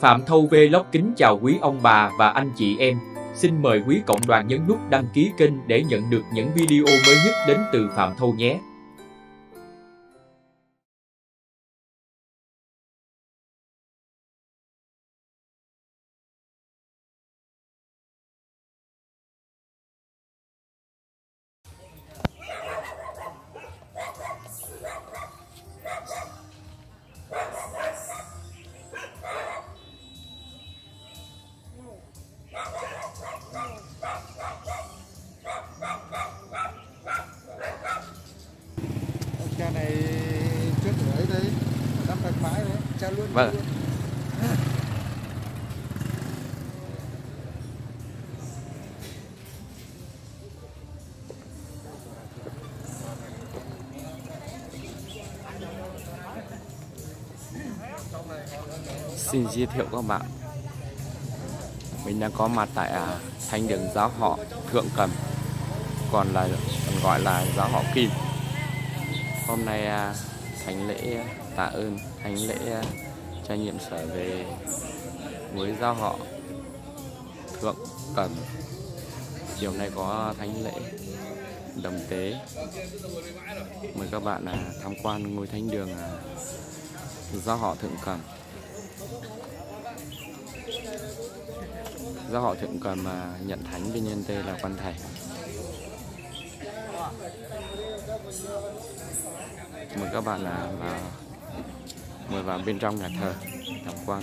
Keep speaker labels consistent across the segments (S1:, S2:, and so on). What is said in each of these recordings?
S1: Phạm Thâu Vlog kính chào quý ông bà và anh chị em. Xin mời quý cộng đoàn nhấn nút đăng ký kênh để nhận được những video mới nhất đến từ Phạm Thâu nhé.
S2: Vâng. Xin giới thiệu các bạn Mình đang có mặt tại à, Thánh đường giáo họ Thượng Cầm Còn là còn gọi là giáo họ Kim Hôm nay à, thánh lễ tạ ơn Thánh lễ à, trách nhiệm sở về với giao họ Thượng tần Chiều nay có thánh lễ đồng tế. Mời các bạn à, tham quan ngôi thánh đường à, họ Thượng Cầm giao họ thượng cầm mà nhận thánh bên nhân tê là quan thầy. Mời các bạn là vào mời vào bên trong nhà thờ tham quan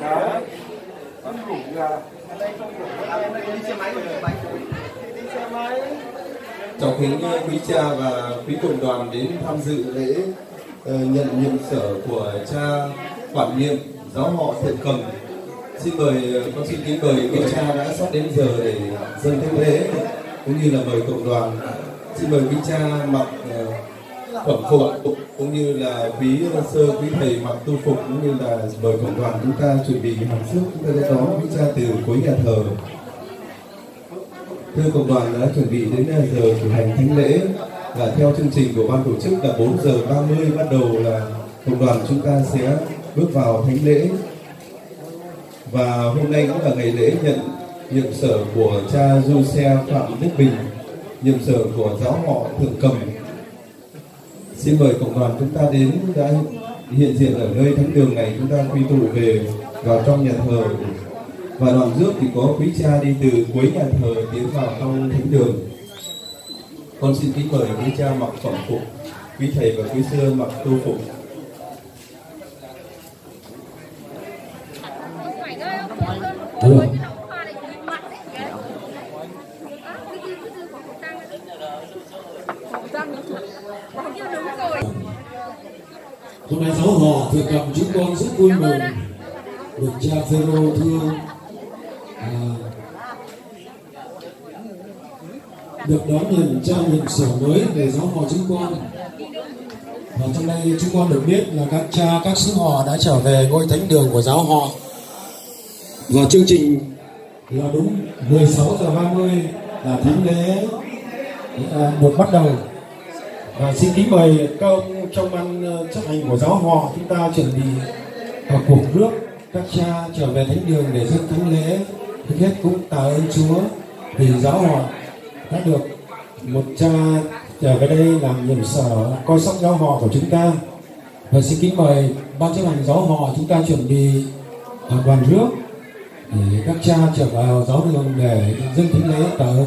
S3: thượng cầm thượng cầm
S4: Cháu kính quý cha và quý cộng đoàn đến tham dự lễ ờ, nhận nhiệm sở của cha quản nhiệm giáo họ thiện Cầm. Xin mời ờ, con xin kính mời quý cha đã sắp đến giờ để dâng thánh lễ cũng như là mời cộng đoàn. Xin mời quý cha mặc ờ, Vâng, phẩm phục cũng như là quý ờ, sơ, quý thầy mặc tu phục cũng như là mời cộng đoàn chúng ta chuẩn bị hàng sức chúng ta sẽ đón quý cha từ cuối nhà thờ. Thưa cộng đoàn đã chuẩn bị đến giờ cử hành thánh lễ và theo chương trình của ban tổ chức là 4 giờ 30 bắt đầu là cộng đoàn chúng ta sẽ bước vào thánh lễ. Và hôm nay cũng là ngày lễ nhận, nhiệm sở của cha Du Xe Phạm Đức Bình, nhiệm sở của giáo họ Thượng Cầm xin mời cộng đoàn chúng ta đến đã hiện diện ở nơi thánh đường này. Chúng ta quy tụ về vào trong nhà thờ. Và đoạn rước thì có quý cha đi từ cuối nhà thờ tiến vào trong thánh đường. Con xin kính mời quý cha mặc phẩm phục, quý thầy và quý sư mặc tu phục.
S5: Alo. Giáo họ thượng cầm chúng con rất vui mừng. được cha Phêrô thương à, được đón nhận cha nhiệm sở mới về giáo họ chúng con. Và trong đây chúng con được biết là các cha các sứ họ đã trở về ngôi thánh đường của giáo họ và chương trình là đúng 16 giờ 30 là thánh lễ à, được bắt đầu À, xin kính mời các ông trong ban ờ, chấp hành của giáo họ chúng ta chuẩn bị ờ, ở cuộc rước các cha trở về thánh đường để dâng thánh lễ. Thứ nhất cũng tạ ơn Chúa vì giáo họ đã được một cha trở về đây làm nhiệm sở coi sóc giáo họ của chúng ta. Và xin kính mời ban chấp hành giáo họ chúng ta chuẩn bị ờ, đoàn rước để các cha trở vào giáo đường để dâng thánh lễ tạ ơn.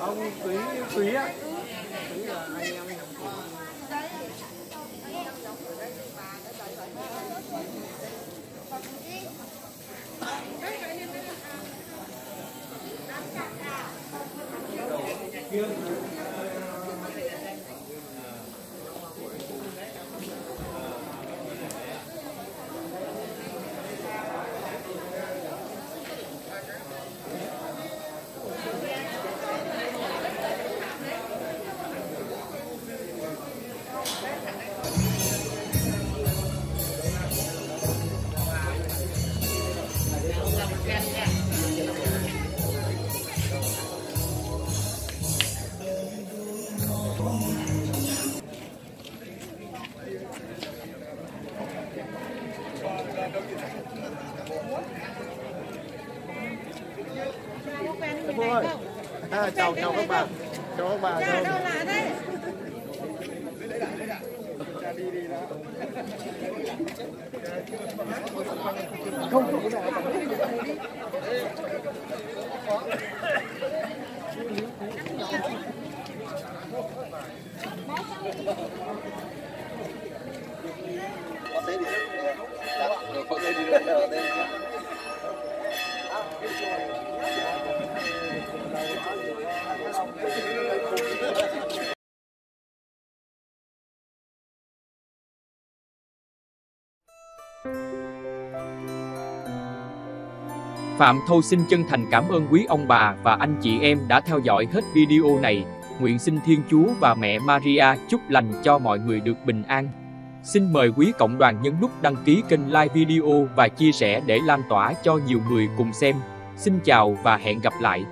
S3: ông túy túy á. Cô ơi, à, chào chào các bạn, chào các bạn. Chào
S6: đâu là đây? Không, không, không.
S1: Phạm Thâu xin chân thành cảm ơn quý ông bà và anh chị em đã theo dõi hết video này. Nguyện xin Thiên Chúa và mẹ Maria chúc lành cho mọi người được bình an. Xin mời quý cộng đoàn nhấn nút đăng ký kênh like video và chia sẻ để lan tỏa cho nhiều người cùng xem. Xin chào và hẹn gặp lại.